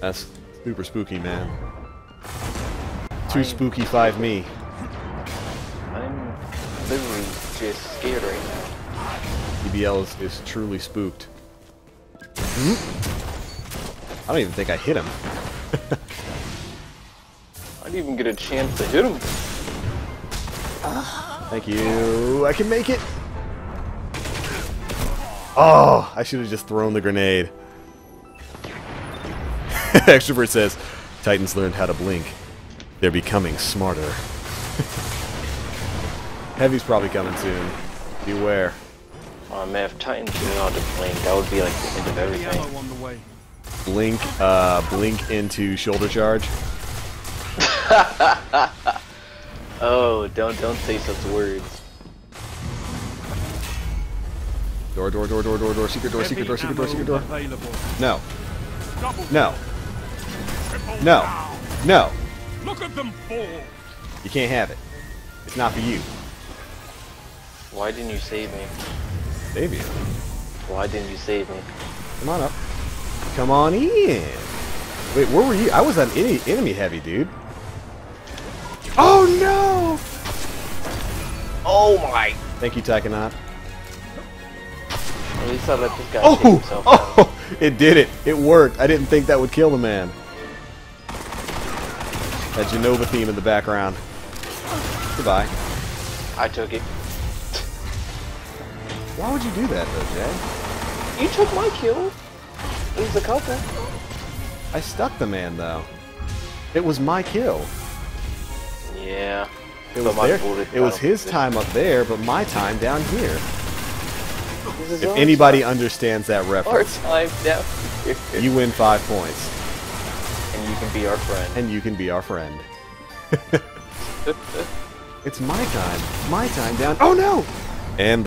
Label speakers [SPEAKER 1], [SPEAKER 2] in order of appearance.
[SPEAKER 1] That's super spooky, man. Too spooky, five me.
[SPEAKER 2] I'm literally just scared right now.
[SPEAKER 1] TBL is, is truly spooked. Hmm? I don't even think I hit him.
[SPEAKER 2] I didn't even get a chance to hit him.
[SPEAKER 1] Thank you. I can make it. Oh, I should have just thrown the grenade. Extrovert says, Titans learned how to blink. They're becoming smarter. Heavy's probably coming soon. Beware.
[SPEAKER 2] Oh man, if Titans knew how to blink, that would be like the end of everything.
[SPEAKER 3] Ammo on the way.
[SPEAKER 1] Blink, uh, blink into shoulder charge.
[SPEAKER 2] Oh, don't don't say such words.
[SPEAKER 1] Door, door, door, door, door, door, secret door, secret door, secret door, secret door.
[SPEAKER 3] Available.
[SPEAKER 1] No, no,
[SPEAKER 3] triple
[SPEAKER 1] no, no.
[SPEAKER 3] Look at them fall.
[SPEAKER 1] You can't have it. It's not for you.
[SPEAKER 2] Why didn't you save me?
[SPEAKER 1] Save you.
[SPEAKER 2] Why didn't you save me?
[SPEAKER 1] Come on up. Come on in. Wait, where were you? I was on any enemy heavy, dude. Oh no!
[SPEAKER 2] Oh my!
[SPEAKER 1] Thank you, Taikanaut.
[SPEAKER 2] At least I let this guy take
[SPEAKER 1] Oh!
[SPEAKER 2] himself out.
[SPEAKER 1] Oh! It did it. It worked. I didn't think that would kill the man. That Genova theme in the background. Goodbye.
[SPEAKER 2] I took it.
[SPEAKER 1] Why would you do that, though, Jay?
[SPEAKER 2] You took my kill. It was a couple.
[SPEAKER 1] I stuck the man, though. It was my kill.
[SPEAKER 2] Yeah.
[SPEAKER 1] It was,
[SPEAKER 2] my
[SPEAKER 1] their- it was his time up there, but my time down here. If anybody
[SPEAKER 2] time.
[SPEAKER 1] understands that reference,
[SPEAKER 2] time down here.
[SPEAKER 1] you win five points,
[SPEAKER 2] and you can be our friend.
[SPEAKER 1] and you can be our friend. it's my time. My time down. Oh no! And